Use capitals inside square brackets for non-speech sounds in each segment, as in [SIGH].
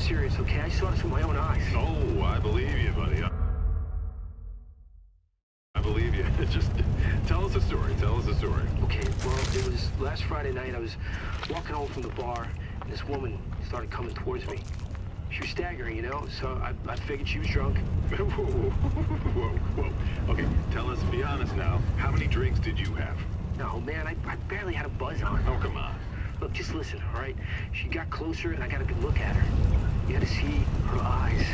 serious, okay? I saw this with my own eyes. Oh, I believe you, buddy. I believe you. [LAUGHS] Just tell us a story. Tell us a story. Okay, well, it was last Friday night. I was walking home from the bar, and this woman started coming towards me. She was staggering, you know, so I, I figured she was drunk. [LAUGHS] whoa, whoa, whoa. Okay, tell us, be honest now. How many drinks did you have? No, man, I, I barely had a buzz on. Oh, come on. Look, just listen, all right? She got closer, and I got a good look at her. You had to see her eyes,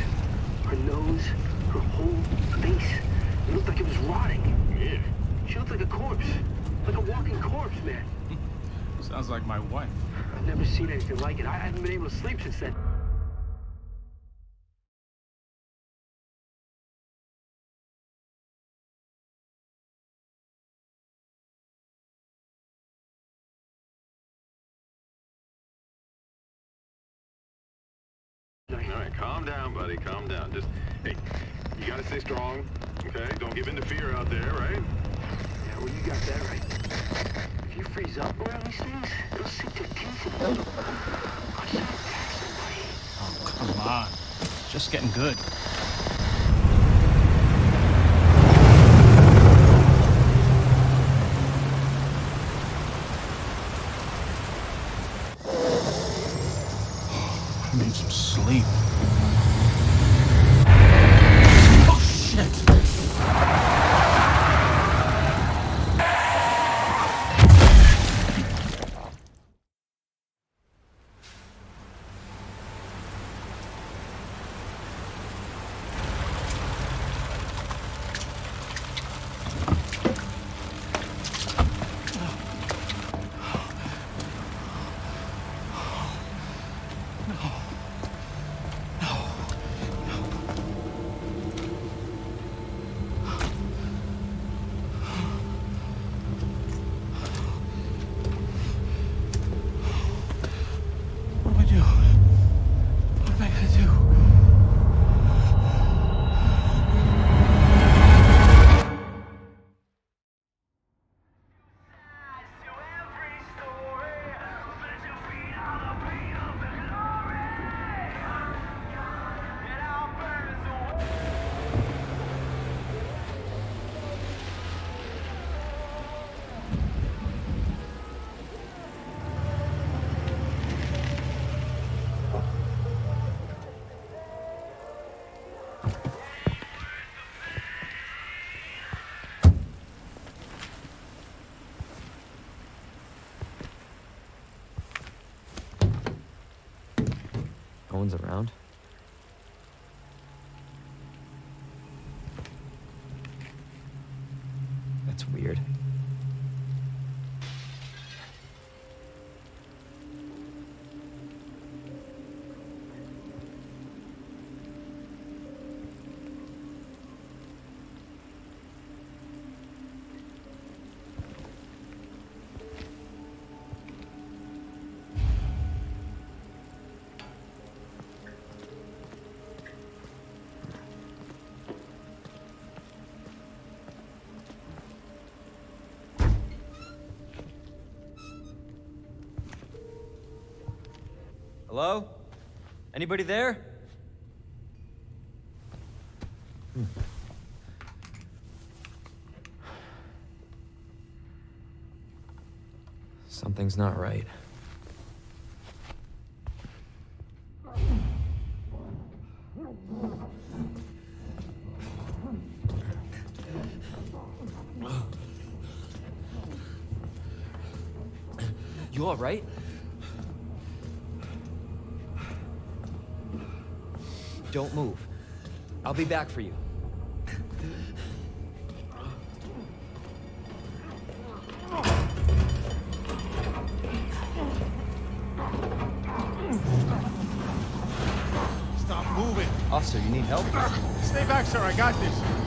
her nose, her whole face. It looked like it was rotting. Yeah. She looked like a corpse. Like a walking corpse, man. [LAUGHS] Sounds like my wife. I've never seen anything like it. I haven't been able to sleep since then. Calm down. Just, hey, you gotta stay strong, okay? Don't give in to fear out there, right? Yeah, well, you got that right. If you freeze up around these things, it'll sink their teeth in you. I should attack somebody. Oh, come on. Just getting good. [SIGHS] I need some sleep. One's around. Hello? Anybody there? Something's not right. You all right? Don't move. I'll be back for you. Stop moving. Officer, you need help? Stay back, sir. I got this.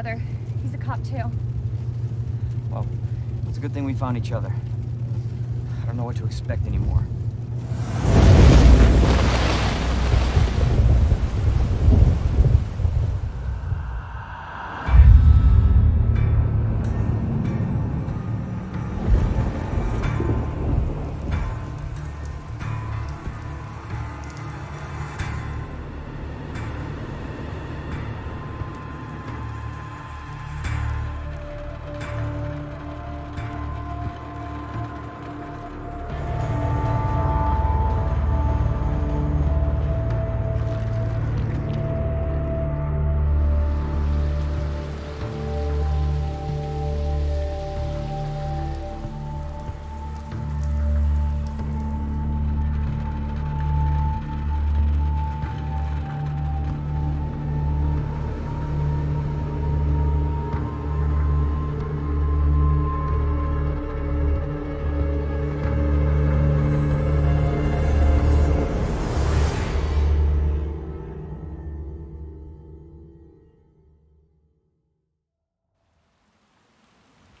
Brother. He's a cop too. Well, it's a good thing we found each other. I don't know what to expect anymore.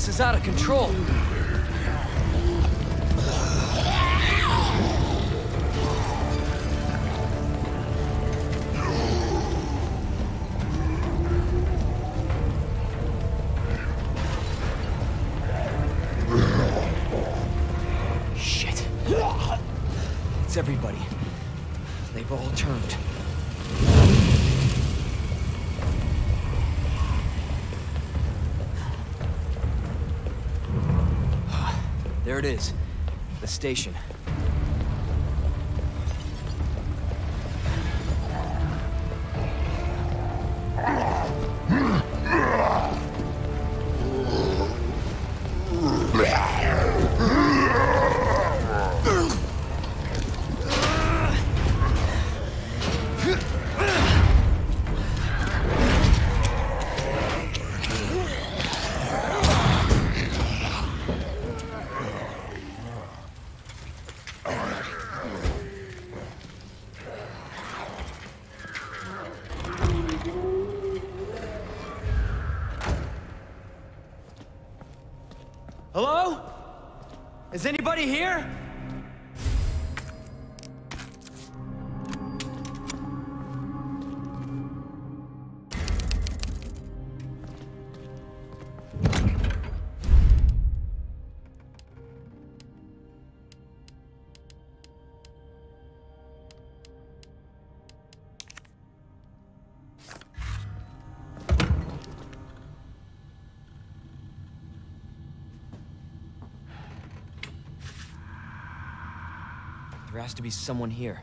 This is out of control. it is. The station. Anybody here? has to be someone here.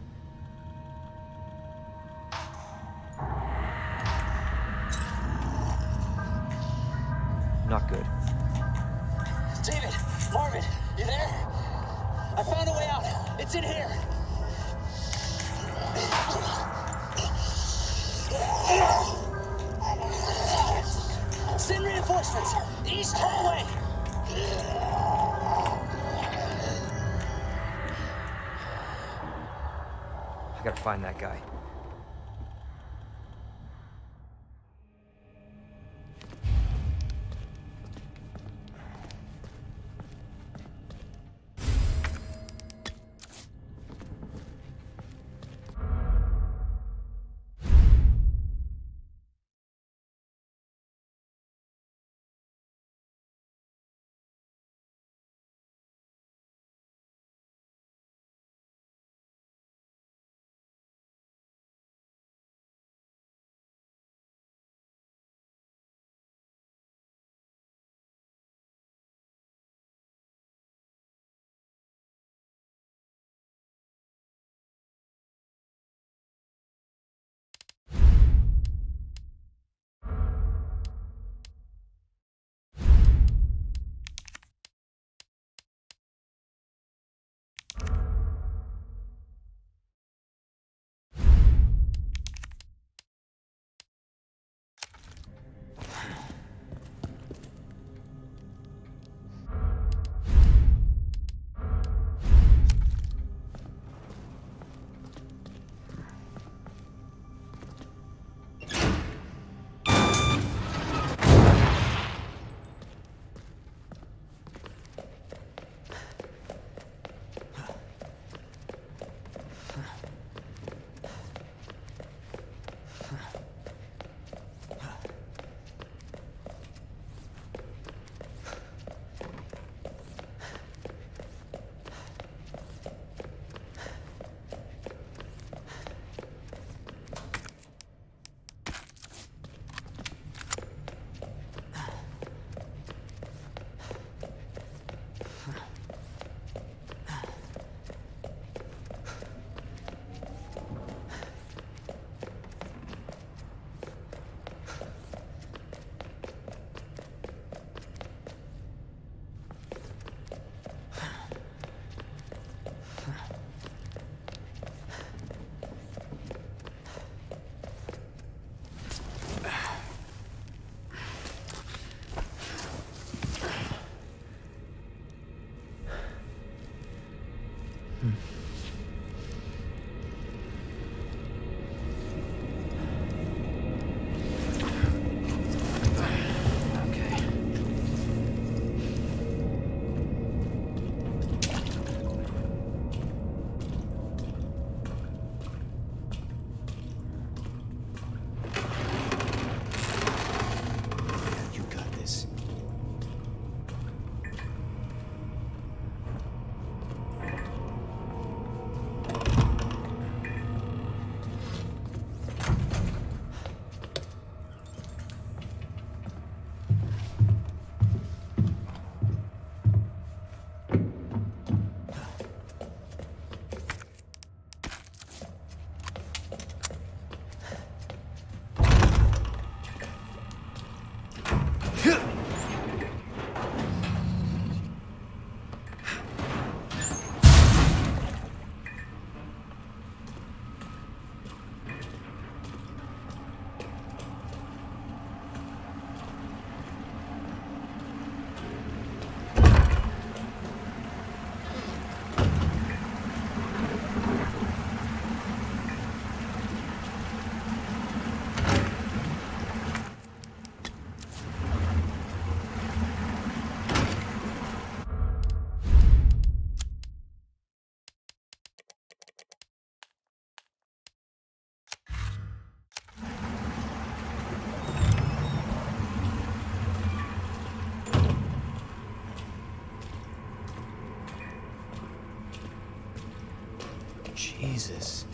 Jesus.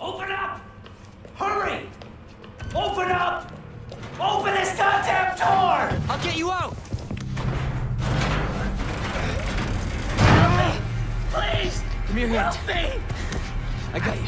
Open up! Hurry! Open up! Open this goddamn door! I'll get you out! Help me! Please! Come here. Help me! I got you.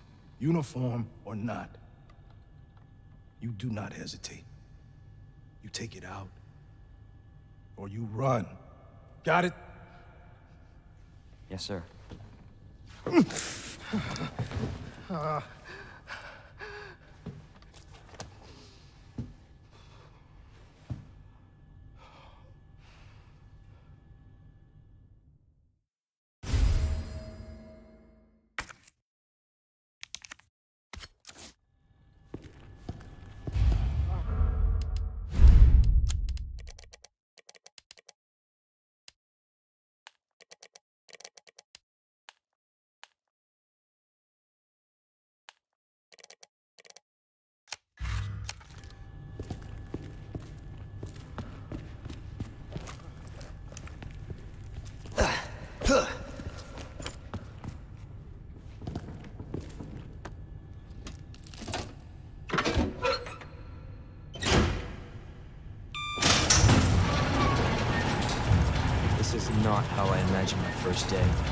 uniform or not, you do not hesitate. You take it out, or you run. Got it? Yes, sir. This [SIGHS] ah. Not how I imagined my first day.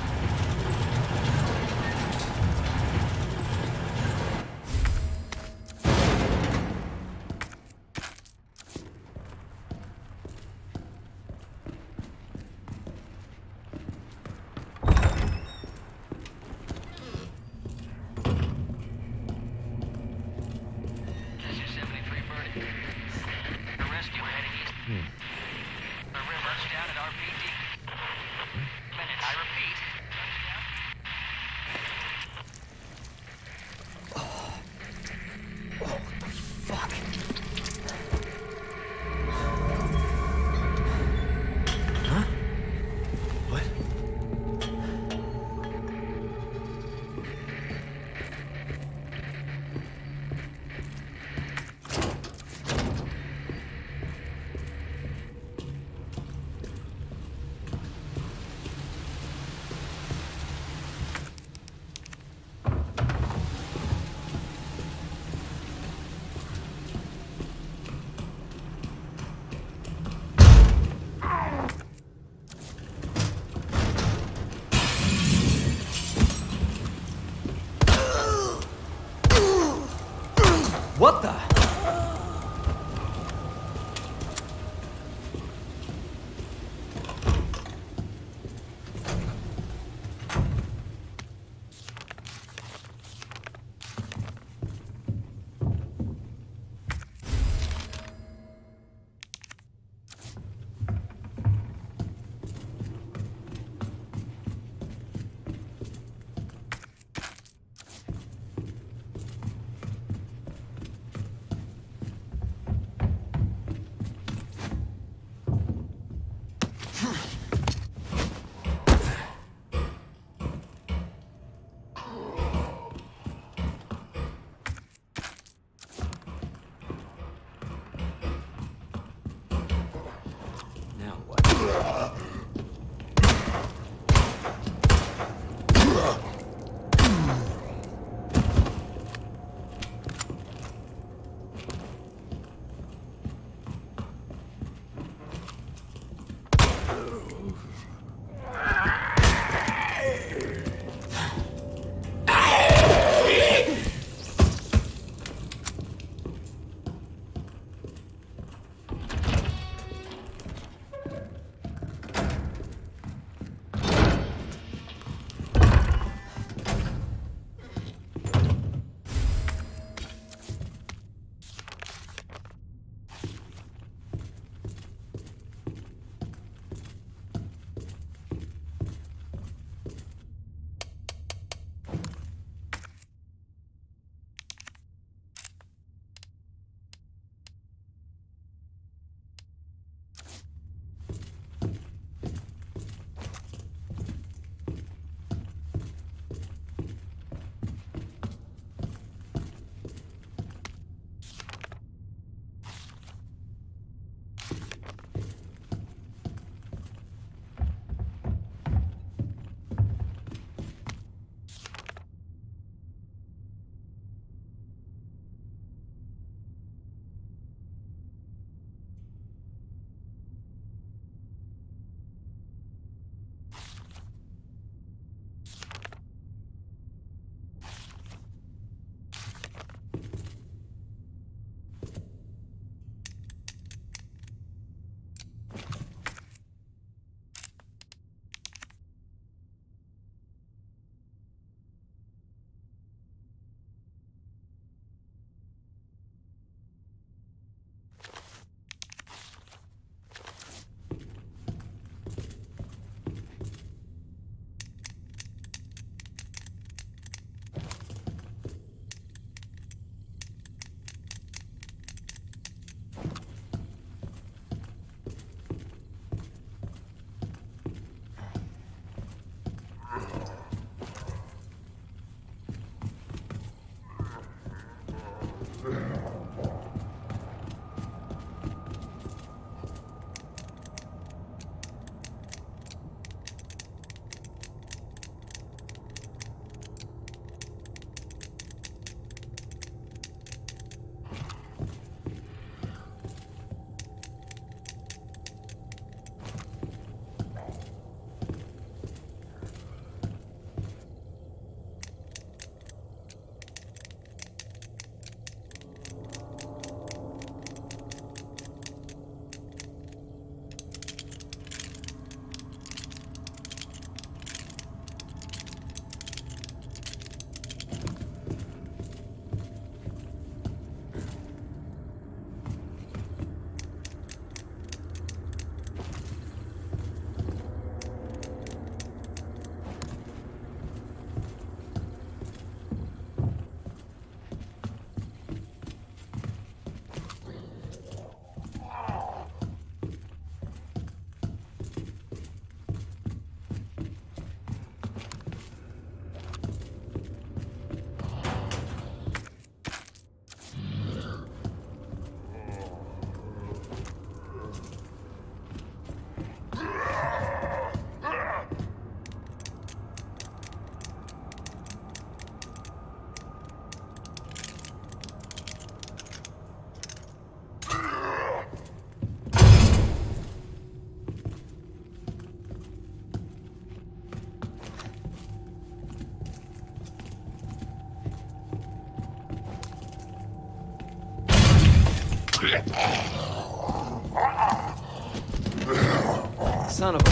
Son of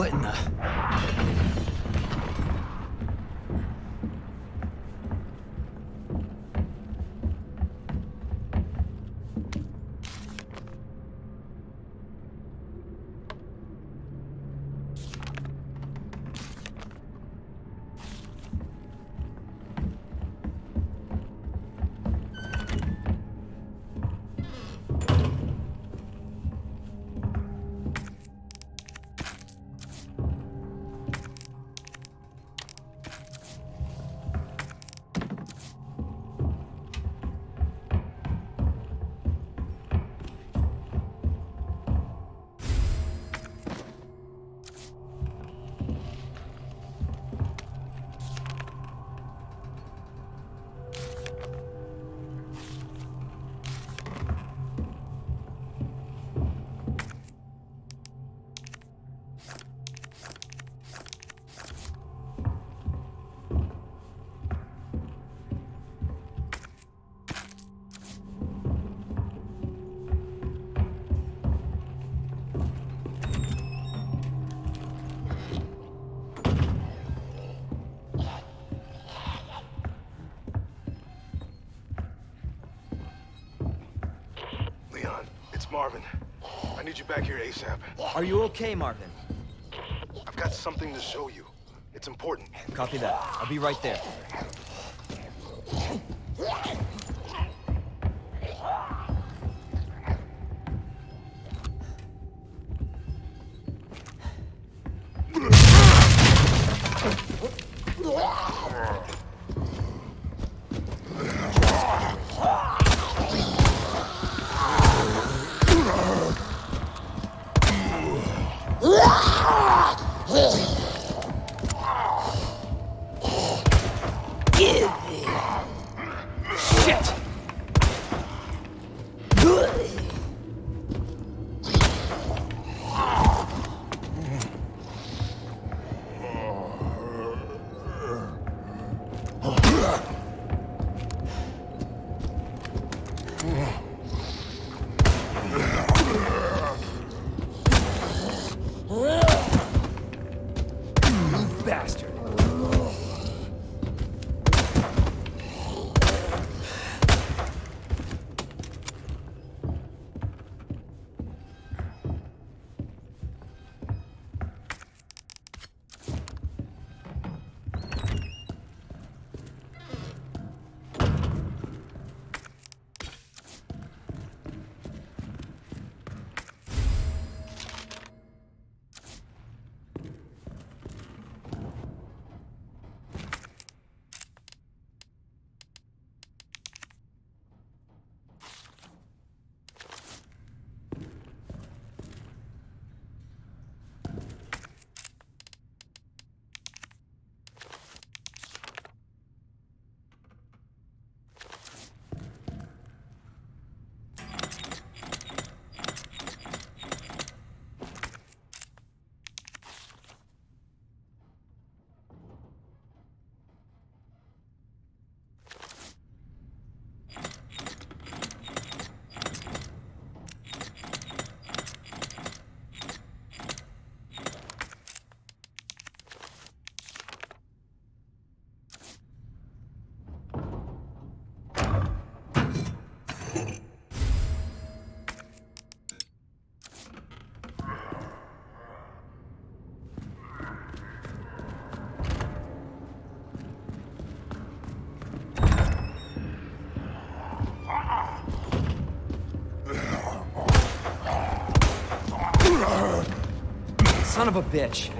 What in the? Back here ASAP. Are you okay, Marvin? I've got something to show you. It's important. Copy that. I'll be right there. bastard. Son of a bitch.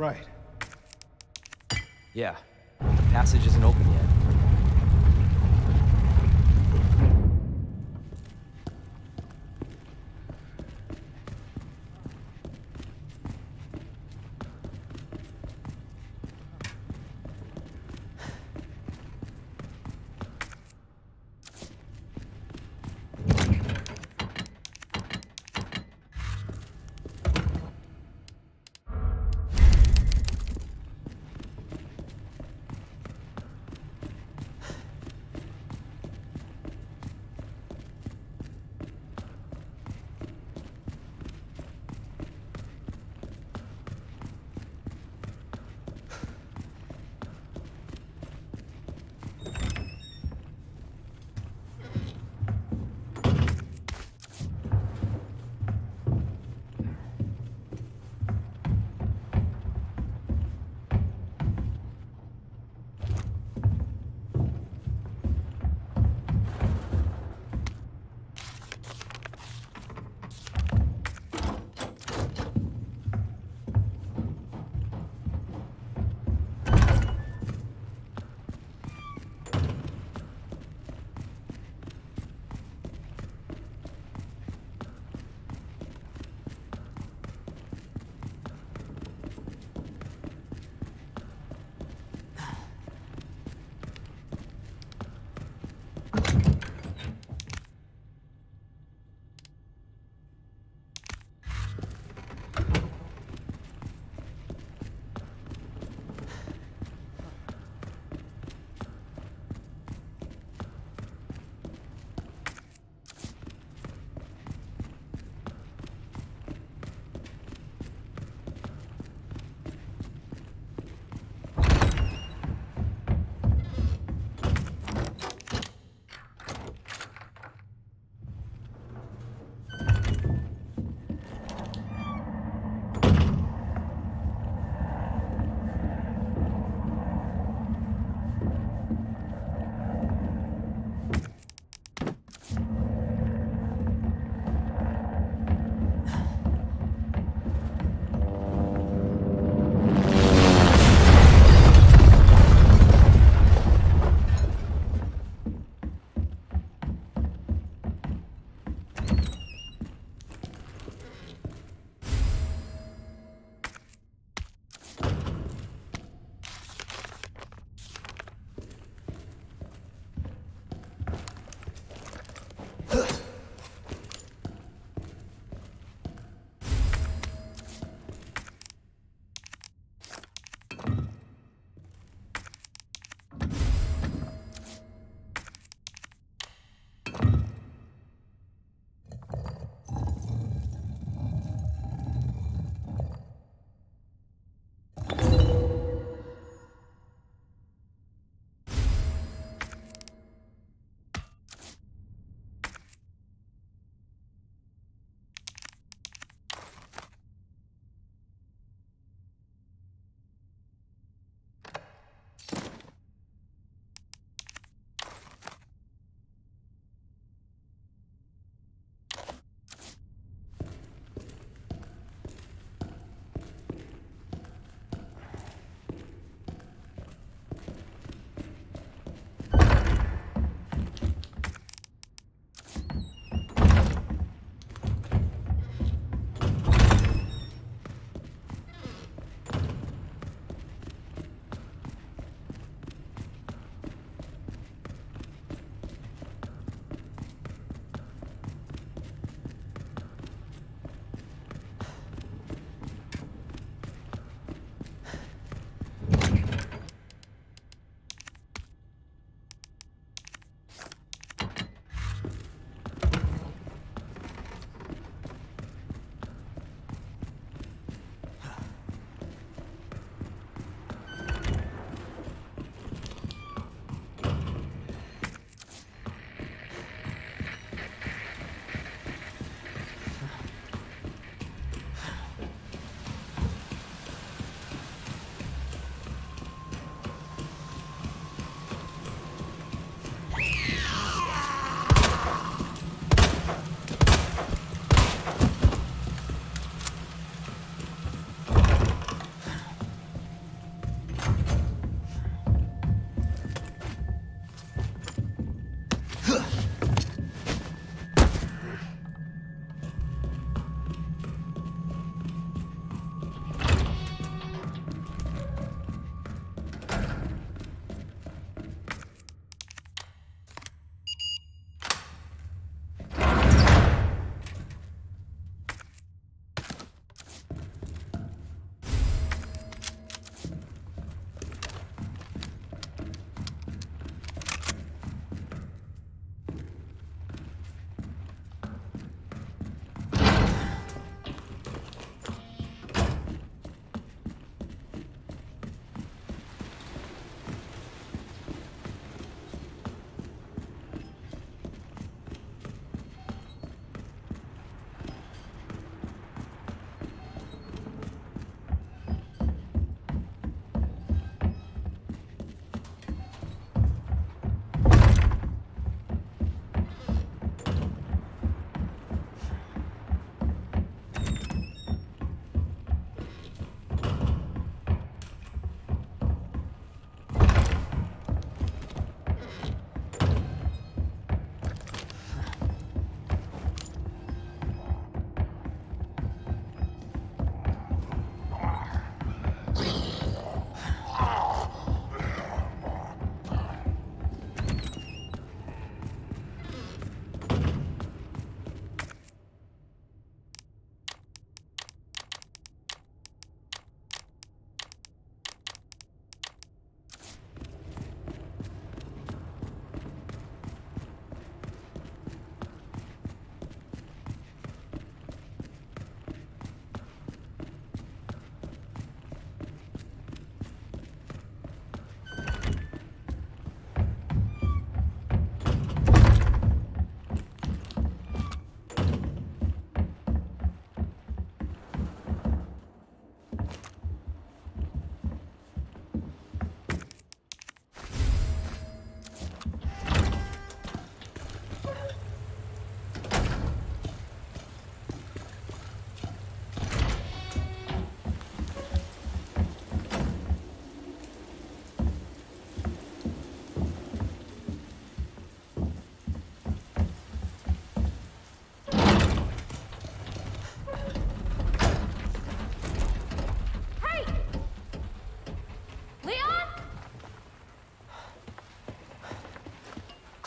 Right. Yeah. The passage isn't open yet.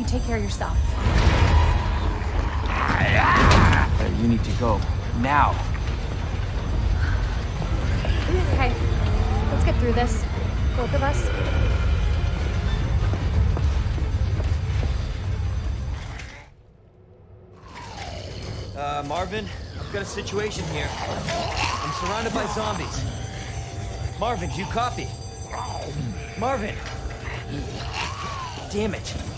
You take care of yourself. You need to go. Now! Okay, let's get through this. Both of us. Uh, Marvin, I've got a situation here. I'm surrounded by zombies. Marvin, do you copy? Marvin! Damn it.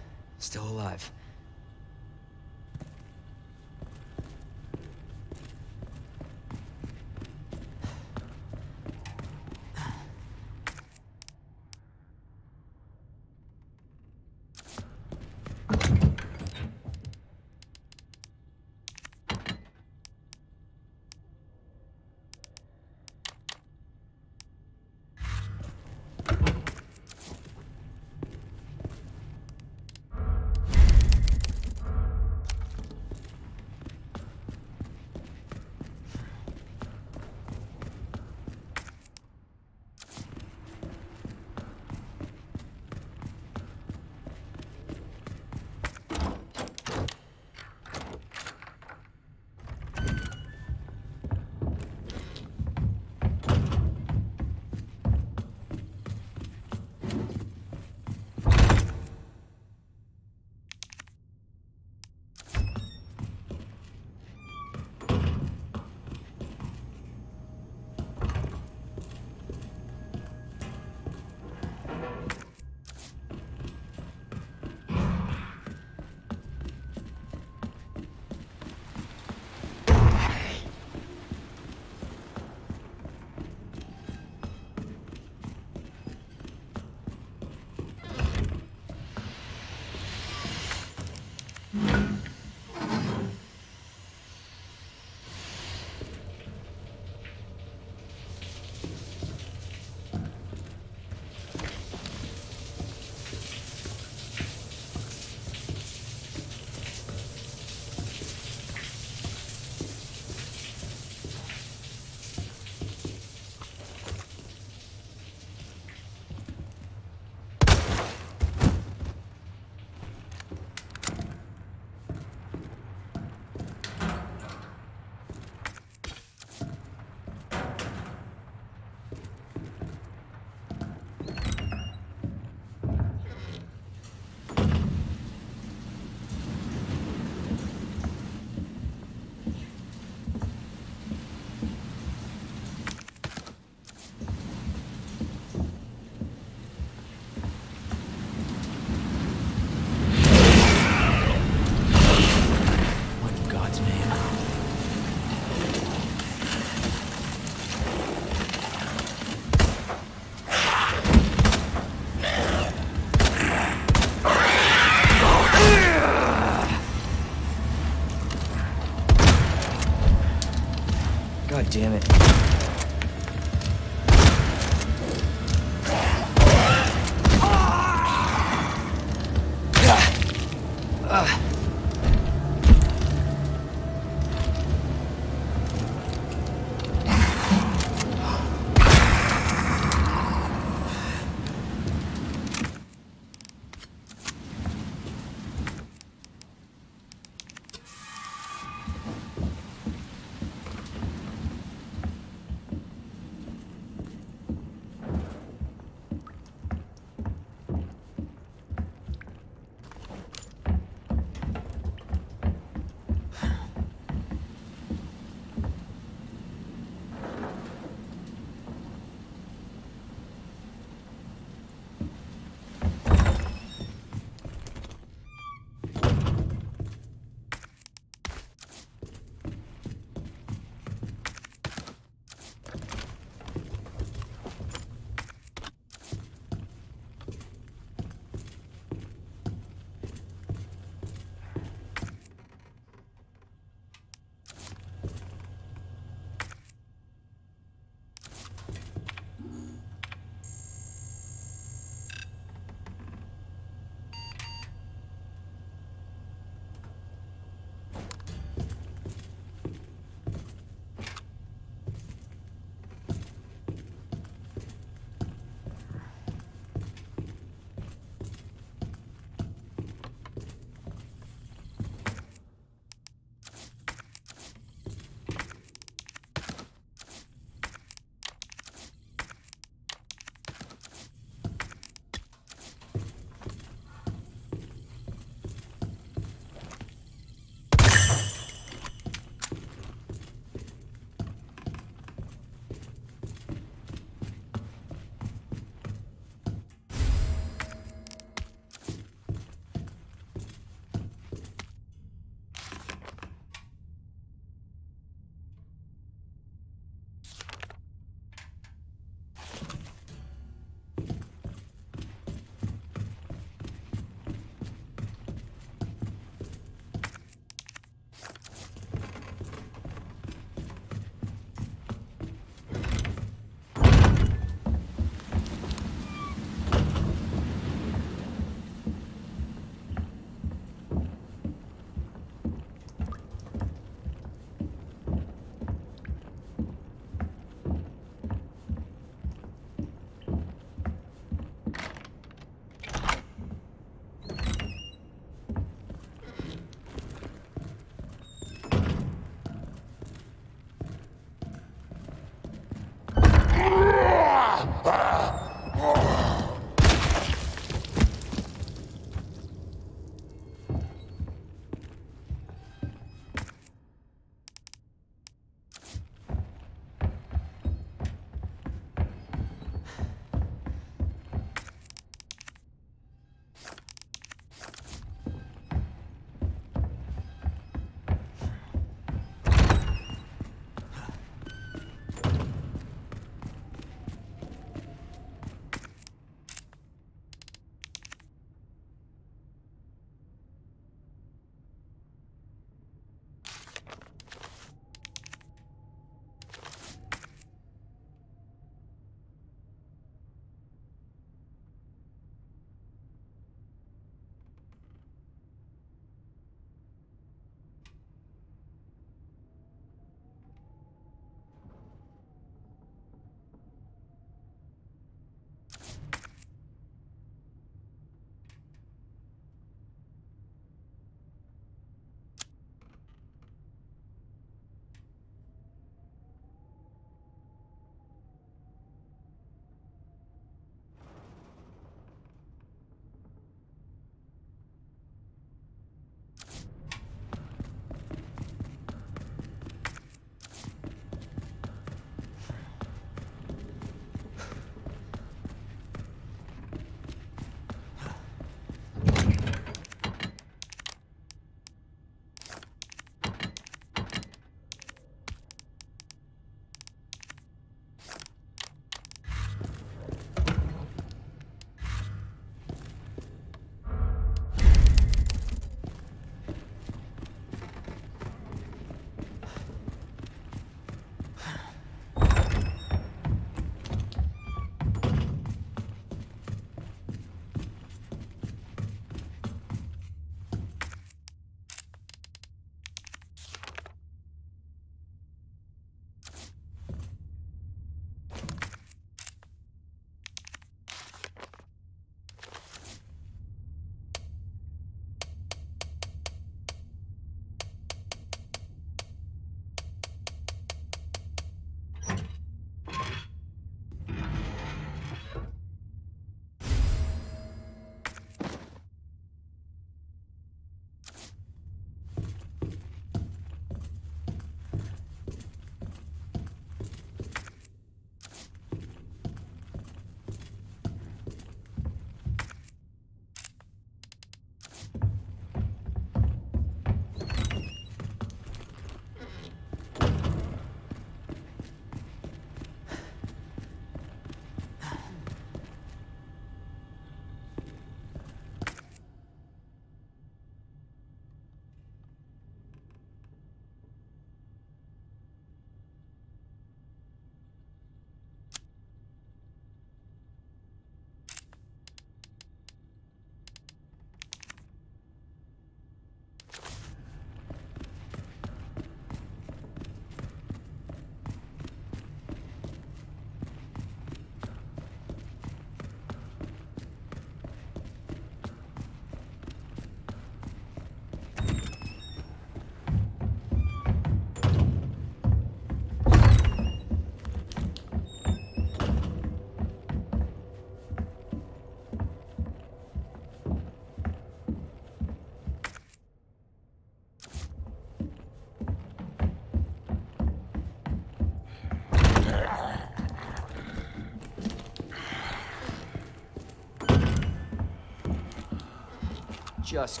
Just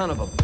Son of a